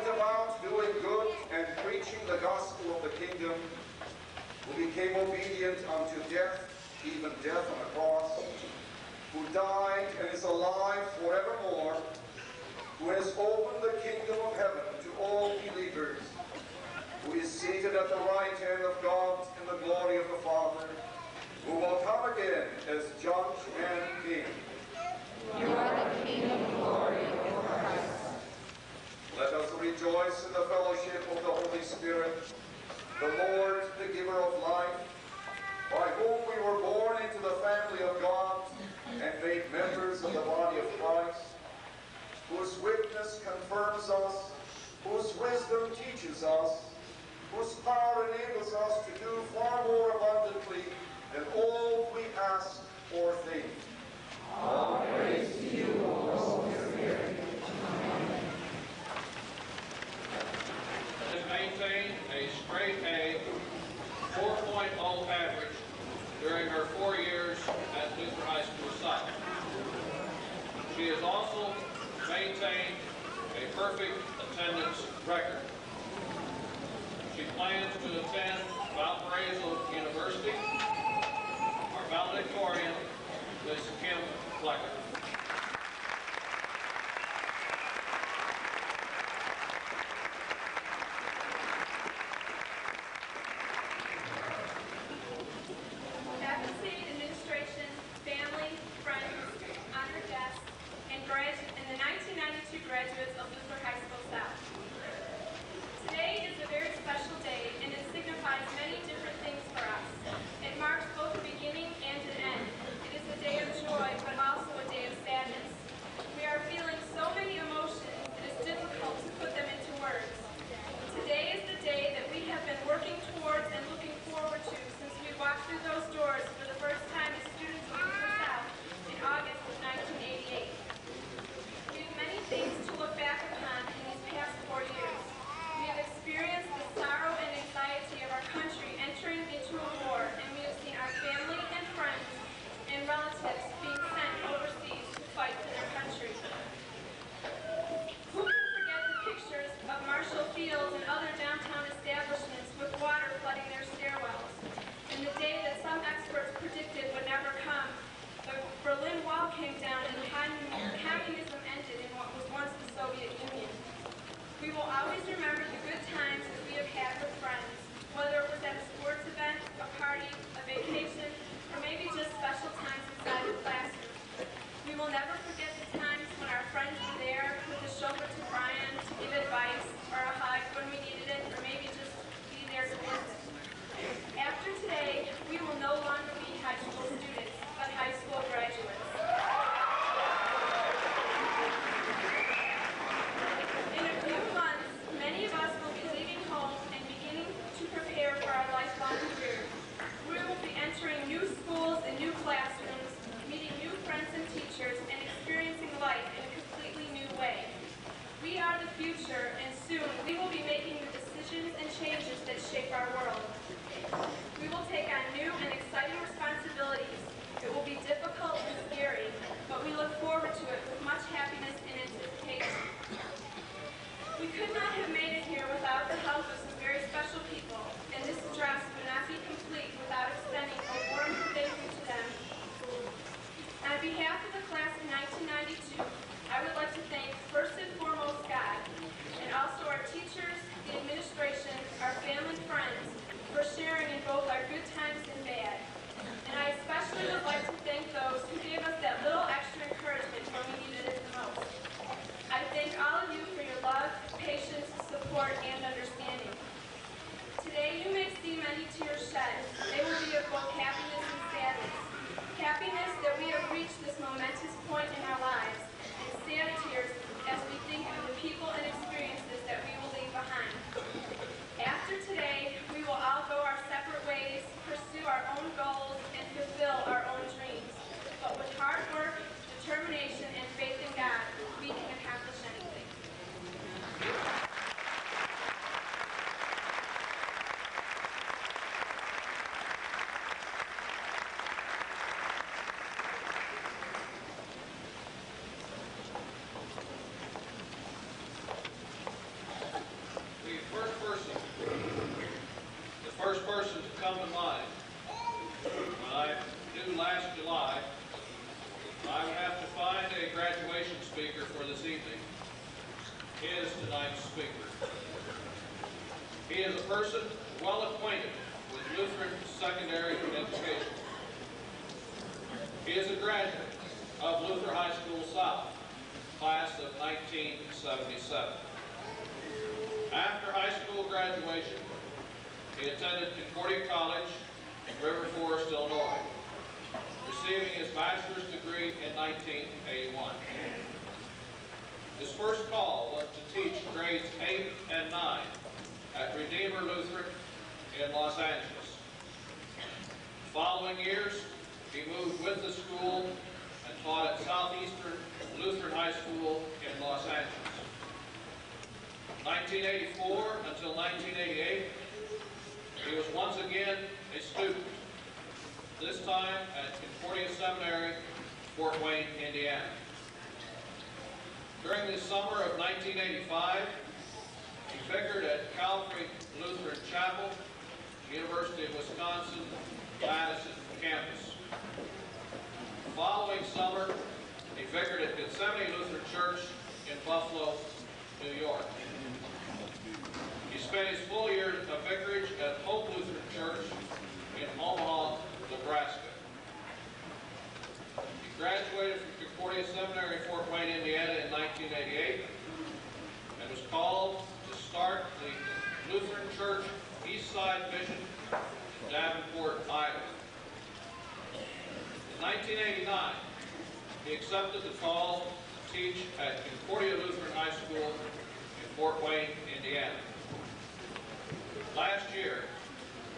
went about doing good and preaching the gospel of the kingdom, who became obedient unto death, even death on a cross, who died and is alive forevermore, who has opened the kingdom of heaven to all believers, who is seated at the right hand of God in the glory of the Father, who will come again as judge and king. You are the King of glory. Let us rejoice in the fellowship of the Holy Spirit, the Lord, the giver of life, by whom we were born into the family of God and made members of the body of Christ, whose witness confirms us, whose wisdom teaches us, whose power enables us to do far more abundantly than all we ask or think. All praise to you, Holy Spirit. a straight A, 4.0 average during her four years at Luther High School South. She has also maintained a perfect attendance record. She plans to attend Valparaiso University, our valedictorian, Ms. Kim Flecker. 1985, he vicared at Calvary Lutheran Chapel, University of Wisconsin, Madison campus. The following summer, he vicared at Gethsemane Lutheran Church in Buffalo, New York. He spent his full year of vicarage at Hope Lutheran Church in Omaha, Nebraska. He graduated from Concordia Seminary, Fort Wayne, Indiana in 1988 and was called to start the Lutheran Church East Side Mission in Davenport, Iowa. In 1989, he accepted the call to teach at Concordia Lutheran High School in Fort Wayne, Indiana. Last year,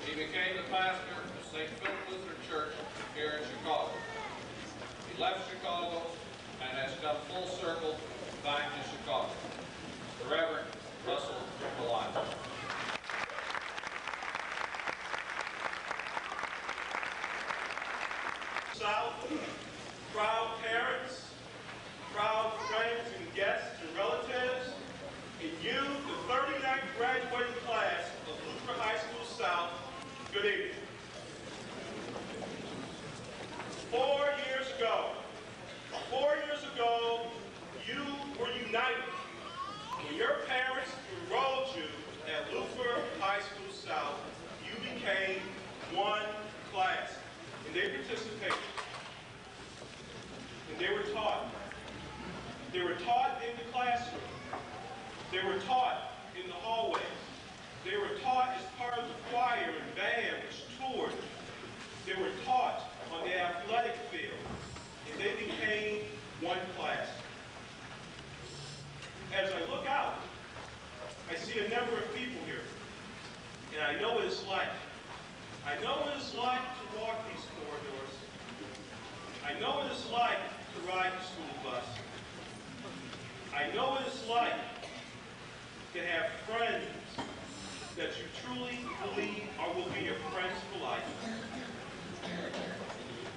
he became the pastor of St. Philip Lutheran Church here in Chicago. He left Chicago and has come full circle back to Chicago. Reverend Russell. South, proud parents, proud friends and guests and relatives, and you, the 39th graduating class of Luther High School South, good evening. Four years ago, four years ago, you were united when your parents enrolled you at Luther High School South. You became one class, and they participated. And they were taught. They were taught in the classroom. They were taught in the hallways. They were taught as part of the choir and band which toured. They were taught on the athletic field. And they became one class. As I look out, I see a number of people here. And I know what it's like. I know what it's like to walk these corridors. I know what it's like to ride the school bus. I know what it's like to have friends that you truly believe are will be your friends for life.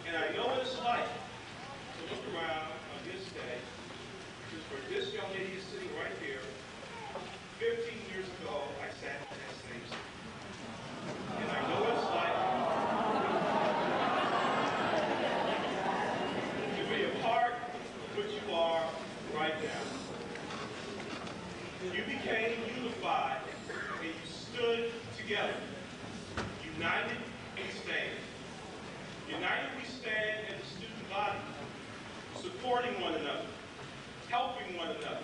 And I know what it's like to look around for this young lady is sitting right here, 15 years ago, I sat in that same seat. And I know what it's like to be a part of what you are right now. You became unified and you stood together. United we stand. United we stand as a student body, supporting one another, helping one another.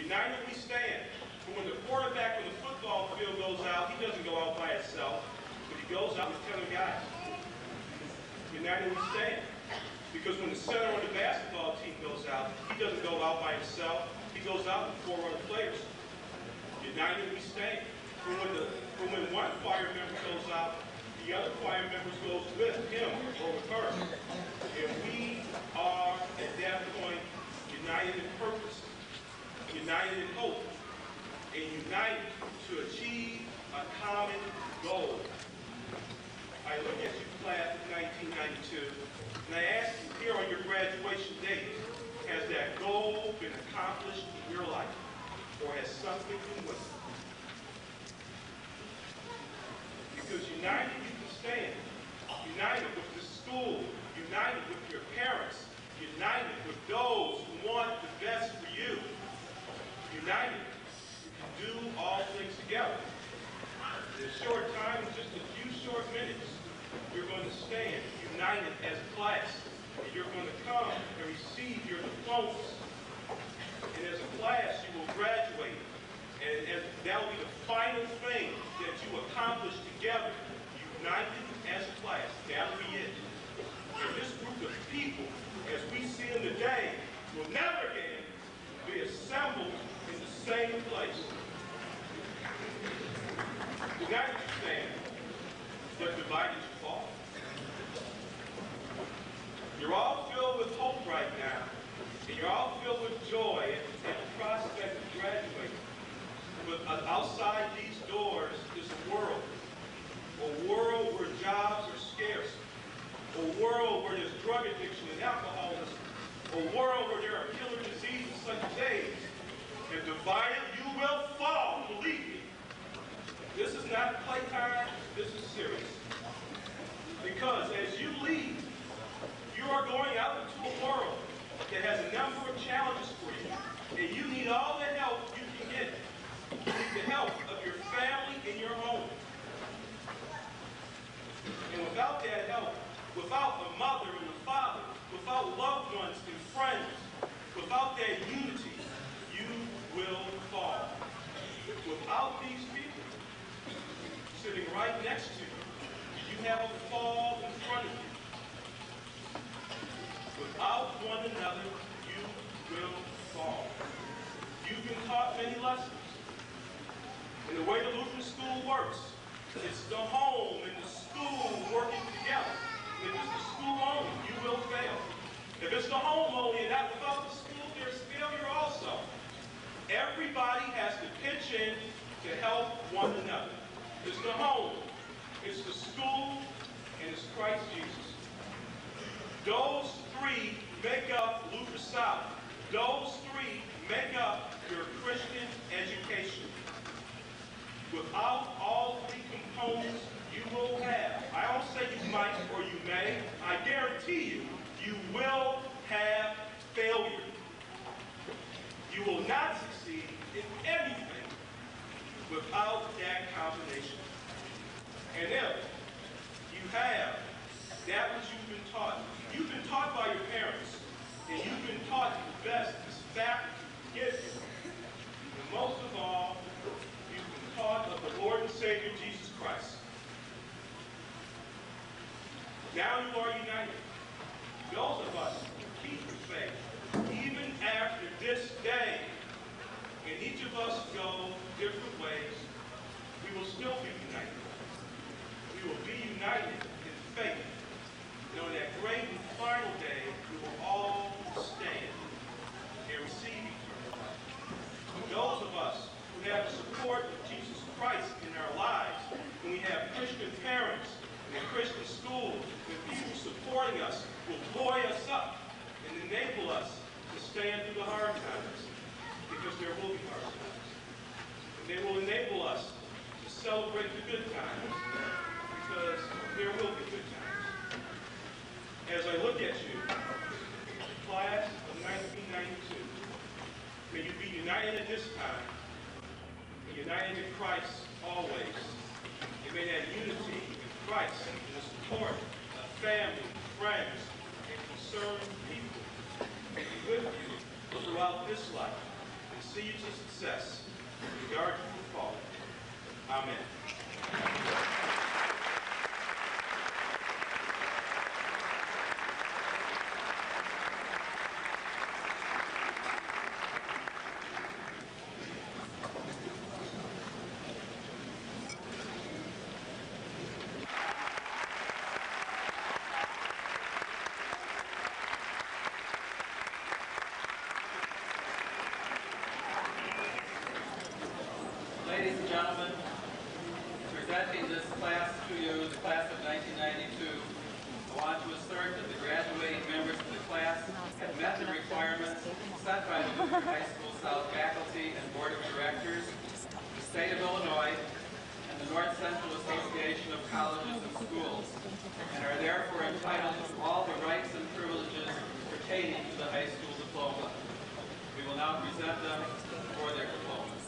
United we stand. But when the quarterback on the football field goes out, he doesn't go out by himself, but he goes out with 10 guys. United we stand. Because when the center on the basketball team goes out, he doesn't go out by himself. He goes out with four other players. United we stand. From when, the, from when one choir member goes out, the other choir members goes with him or with her. And we are, at that point, united in purpose, united in hope, and united to achieve a common goal. I look at you, class of 1992, and I ask you here on your graduation date, has that goal been accomplished in your life, or has something been missing? Because united you can stand, united with the school, united with your parents, united with those who want the best for you, united, we can do all things together. In a short time, in just a few short minutes, you're going to stand united as a class. And you're going to come and receive your diplomas. And as a class, you will graduate. And, and that will be the final thing that you accomplish together, united as a class. That'll be it. And this group of people, as we see them today, will never again be assembled in the same place. United stand, but divided you fall. You're all filled with hope right now, and you're all filled with joy at, at the prospect of graduating. But uh, outside these doors is a world, a world where jobs are scarce, a world where there's drug addiction and alcoholism, a world where there are killer diseases such as AIDS. And divided you will fall, believe me. This is not playtime, this is serious. Because as you leave, you are going out into a world that has a number of challenges for you. And you need all the help you can get. You need the help of your family and your home. And without that help, without the mother and the father, without loved ones and friends, without that unity, you will fall. Without these people sitting right next to you, you have a fall in front of you. Without one another, you will fall. You've been taught many lessons. And the way the Lutheran school works, it's the home and the school working together. If it's the school only, you will fail. If it's the home only and not without the school, there's failure also. Everybody has to pitch in to help one another. It's the home, it's the school, and it's Christ Jesus. Those three make up Luther South. Those three make up your Christian education. Without all three components, you will have, I don't say you might or you may, I guarantee you, you will have failure. You will not succeed in anything without that combination. And if you have that which you've been taught, you've been taught by your parents, and you've been taught the best, this give you. And most of all, you've been taught of the Lord and Savior Jesus Christ. Now you are united. Those of us who keep the faith, even after this day, and each of us go different ways, we will still be united. We will be united in faith. And on that great and final day, we will all stand and receive eternal life. Those of us who have the support of Jesus Christ in our lives, when we have Christian parents and Christian schools and people supporting us, will buoy us up and enable us to stand through the hard times, because there will be hard times. And they will enable us to celebrate the good times, because there will be good times. As I look at you, class of 1992, may you be united at this time, and united in Christ always. And may that unity in Christ and the support of family, friends, and concerned people be with you throughout this life and see you to success, regard you for falling. Amen. Ladies and gentlemen, presenting this class to you, the class of 1992, I want to assert that the graduating members of the class have met the requirements set by the Luther High School South faculty and board of directors, the state of Illinois, and the North Central Association of Colleges and Schools, and are therefore entitled to all the rights and privileges pertaining to the high school diploma. We will now present them for their diplomas.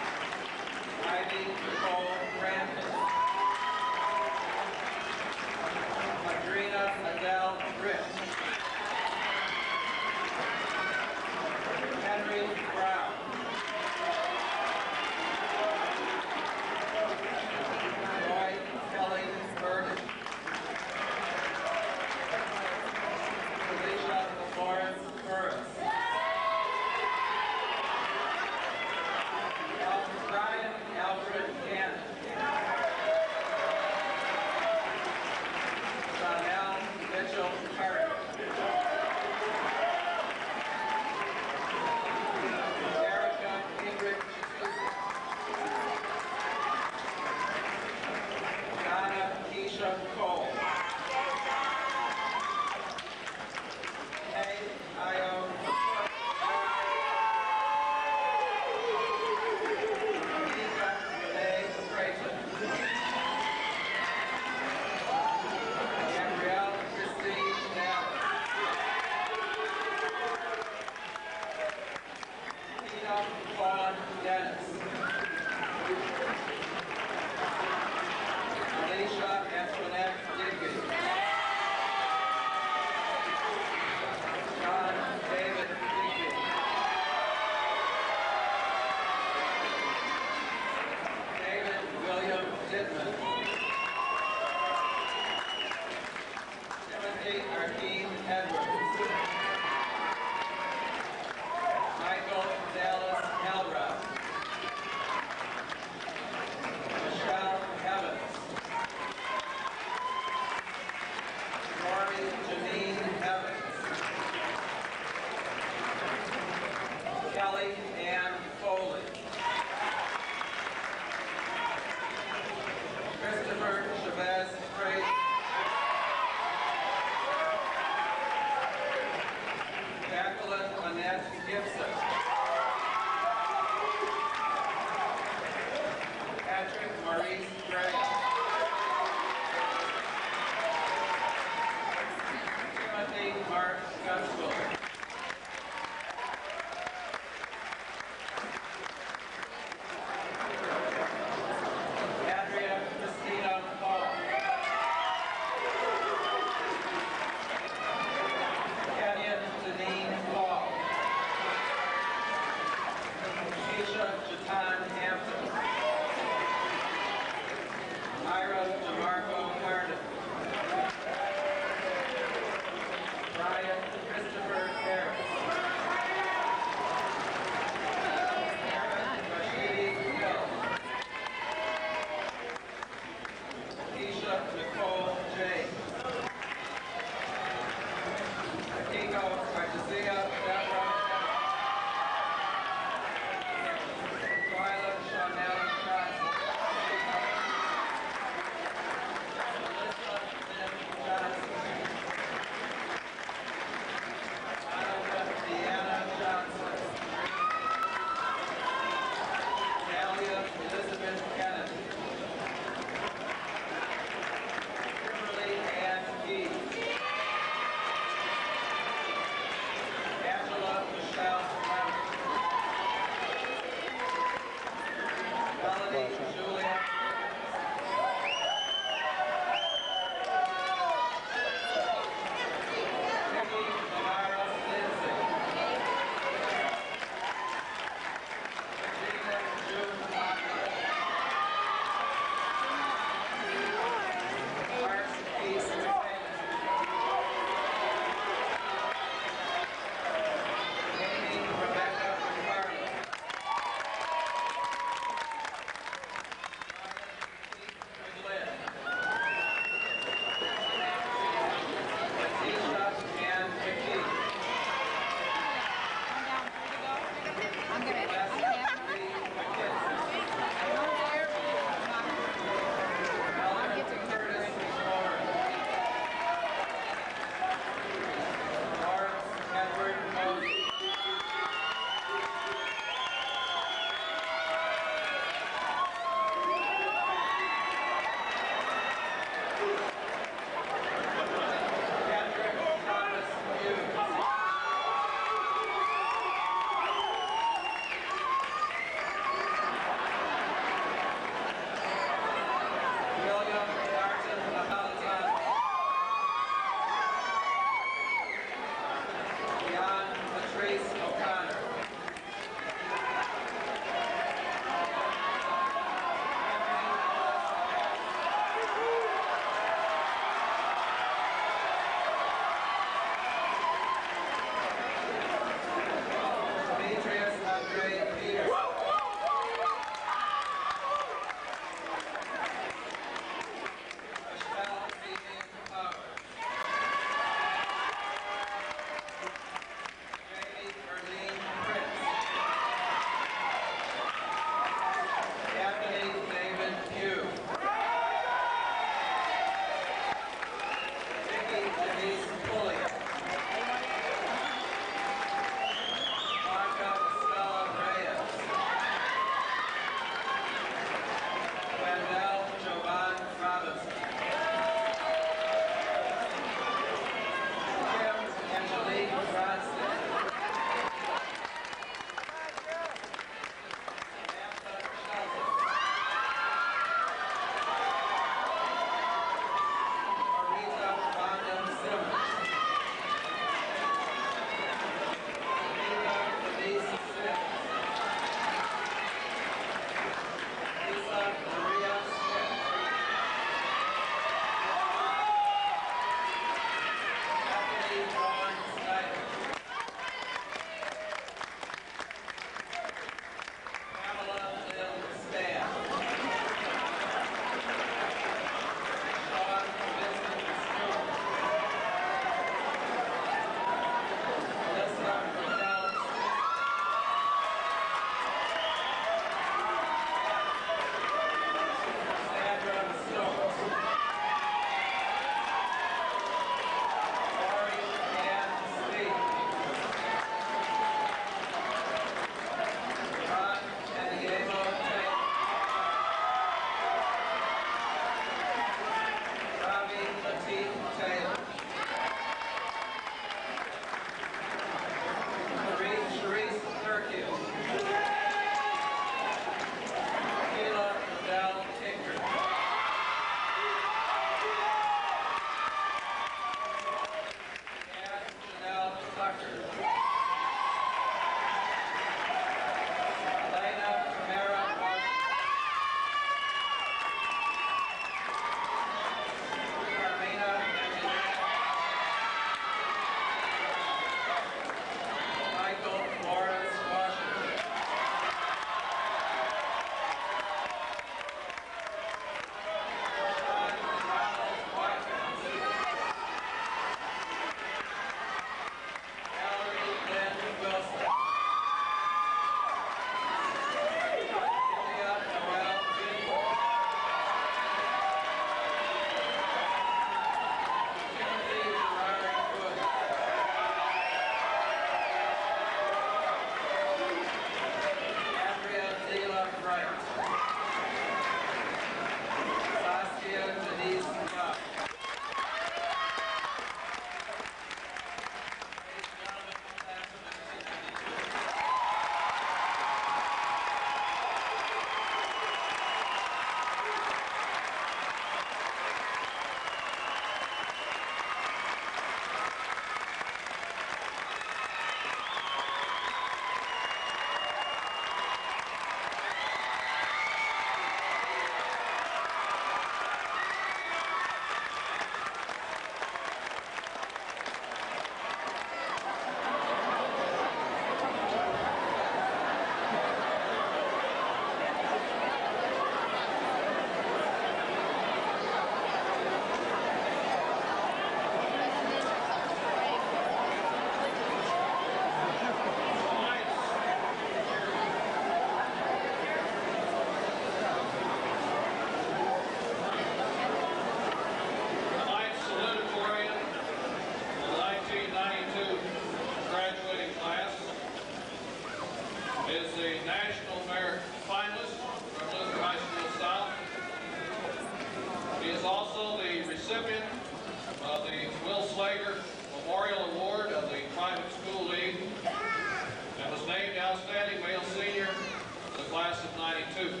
1292.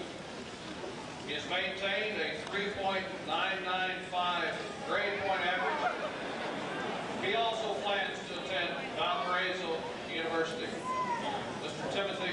He has maintained a 3.995 grade point average. He also plans to attend Valparaiso University. Mr. Timothy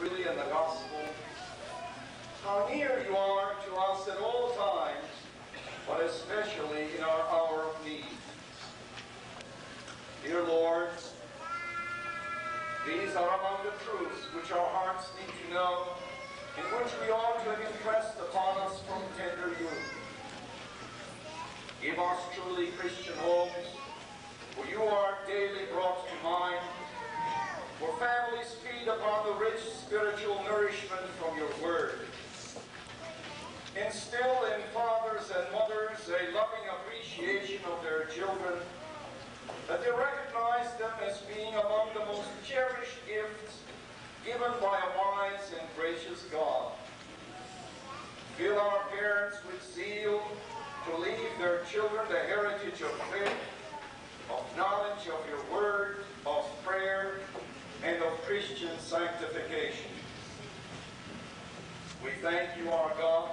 freely in the gospel. How near you are to us at all times, but especially in our hour of need. Dear Lord, these are among the truths which our hearts need to know, in which we ought to have impressed upon us from tender youth. Give us truly Christian homes, for you are daily brought to mind, for families feed upon the rich spiritual nourishment from your word. Instill in fathers and mothers a loving appreciation of their children, that they recognize them as being among the most cherished gifts given by a wise and gracious God. Fill our parents with zeal to leave their children the heritage of faith, of knowledge of your word, of prayer, and of Christian sanctification. We thank you, our God,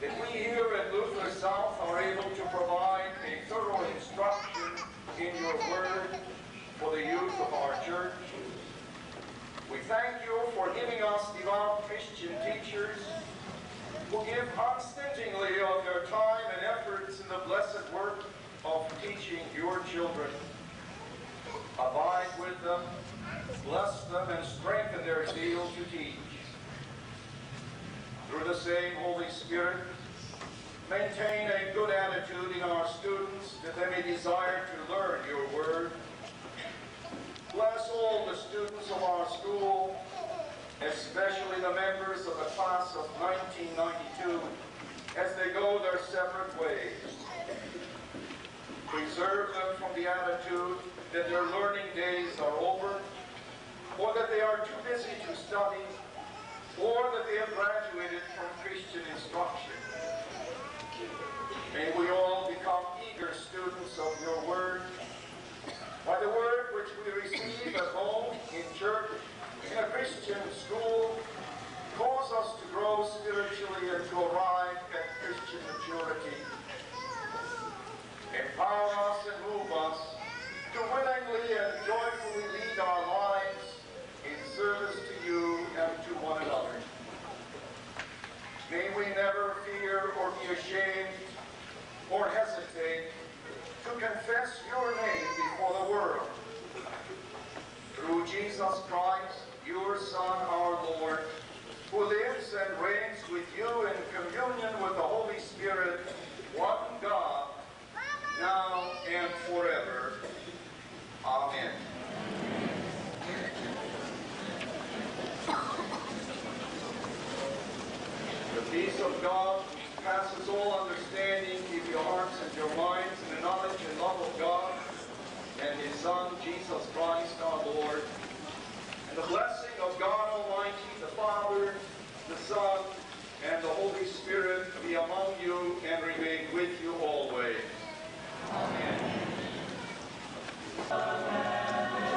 that we here at Luther South are able to provide a thorough instruction in your word for the youth of our church. We thank you for giving us devout Christian teachers who give unstintingly of their time and efforts in the blessed work of teaching your children. Abide with them, bless them, and strengthen their zeal to teach. Through the same Holy Spirit, maintain a good attitude in our students that they may desire to learn your word. Bless all the students of our school, especially the members of the class of 1992, as they go their separate ways. Preserve them from the attitude that their learning days are over, or that they are too busy to study, or that they have graduated from Christian instruction. May we all become eager students of your word, by the word which we receive at home, in church, in a Christian school, cause us to grow spiritually and to arrive at Christian maturity. Empower us and move us to willingly and joyfully lead our lives service to you and to one another. May we never fear or be ashamed or hesitate to confess your name before the world. Through Jesus Christ, your Son, our Lord, who lives and reigns with you in communion with the Holy Spirit, one God, now and forever. Amen. The peace of God, passes all understanding, keep your hearts and your minds in the knowledge and love of God and His Son, Jesus Christ our Lord. And the blessing of God Almighty, the Father, the Son, and the Holy Spirit be among you and remain with you always. Amen. Amen.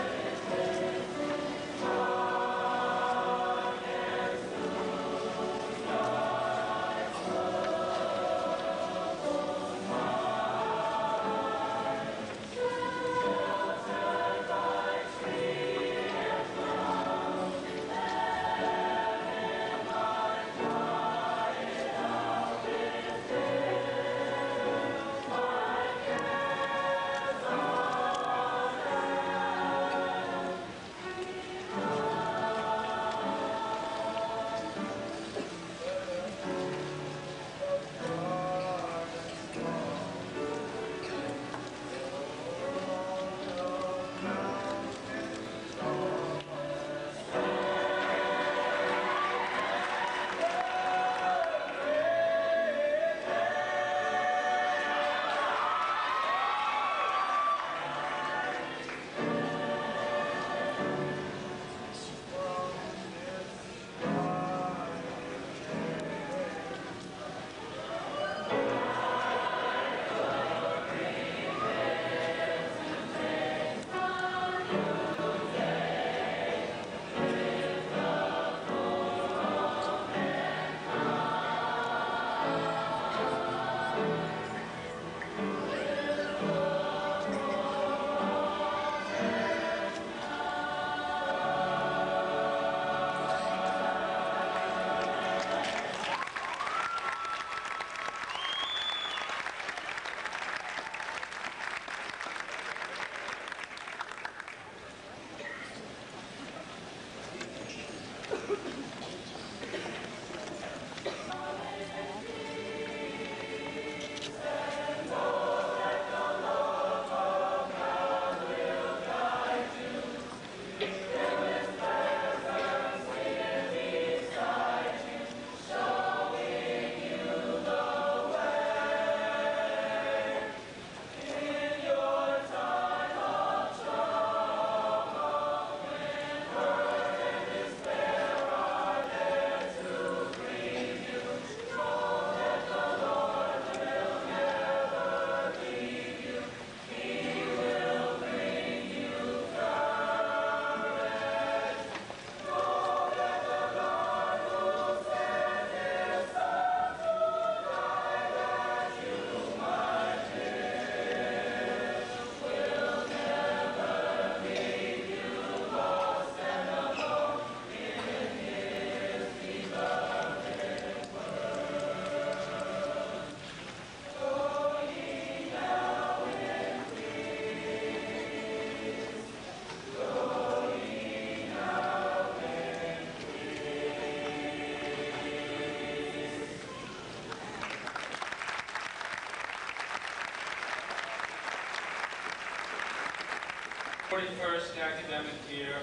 41st academic year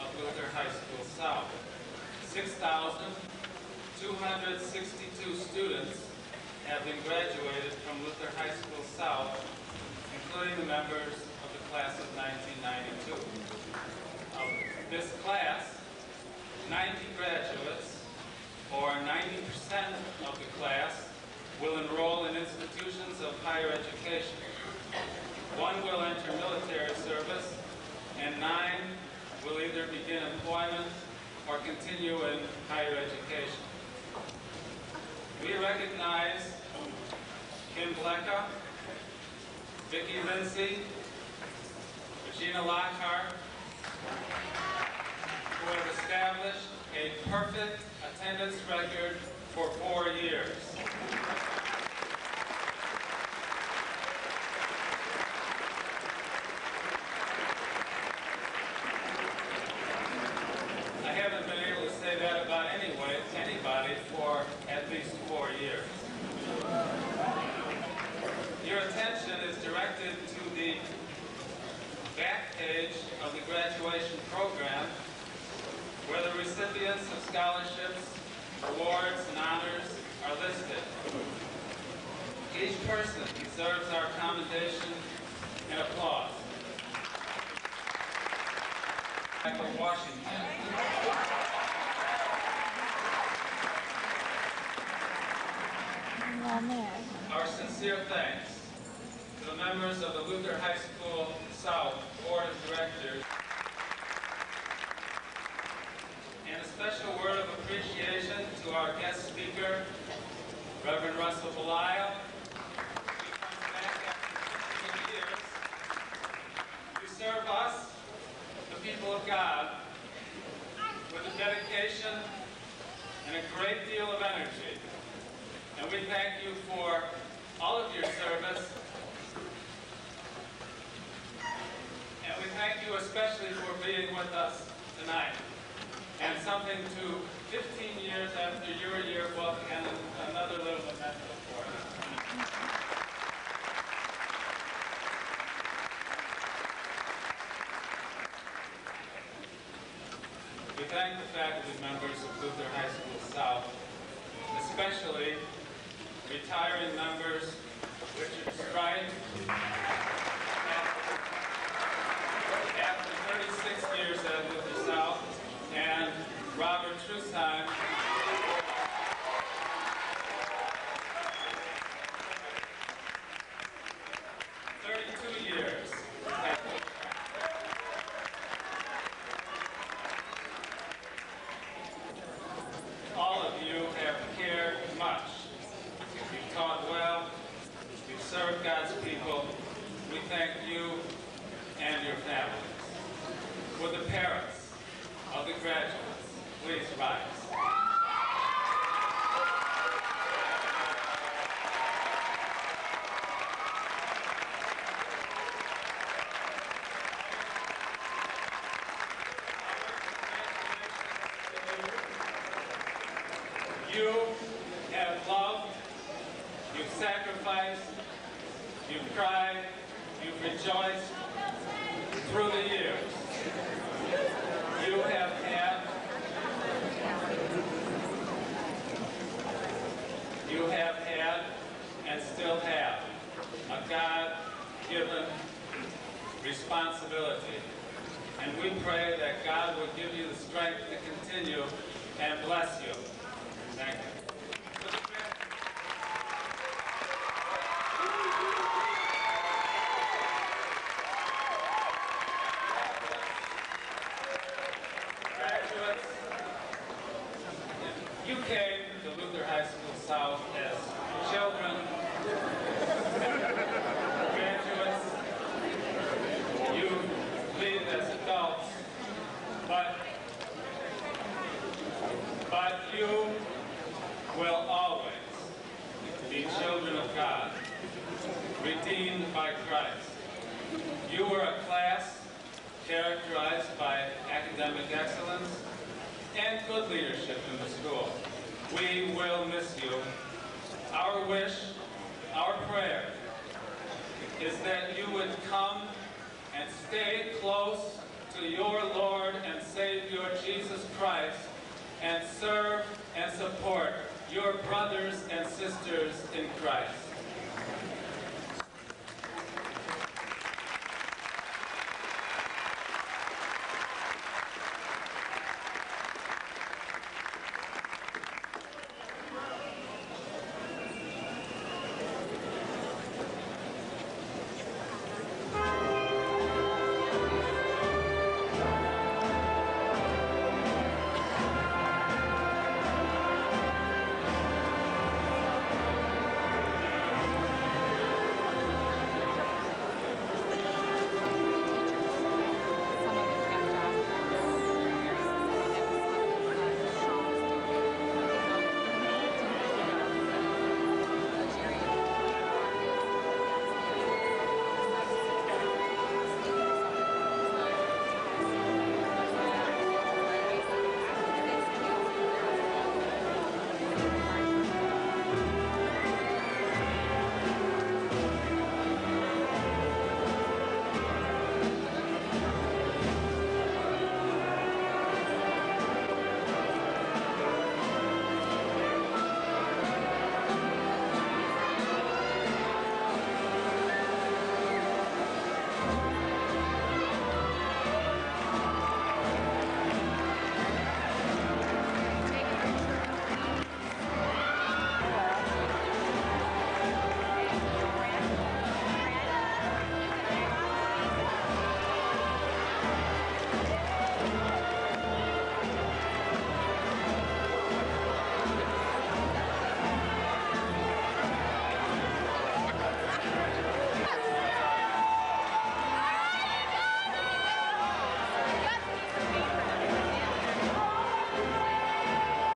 of Luther High School South. 6,262 students have been graduated from Luther High School South, including the members of the class of 1992. Of this class, 90 graduates, or 90% of the class, will enroll in institutions of higher education. One will enter military service, and nine will either begin employment or continue in higher education. We recognize Kim Blecka, Vicki Lindsay, Regina Lockhart, who have established a perfect attendance record for four years. sacrificed, you've cried, you've rejoiced through the years. You have had you have had and still have a God-given responsibility. And we pray that God will give you the strength to continue and bless you. Thank you.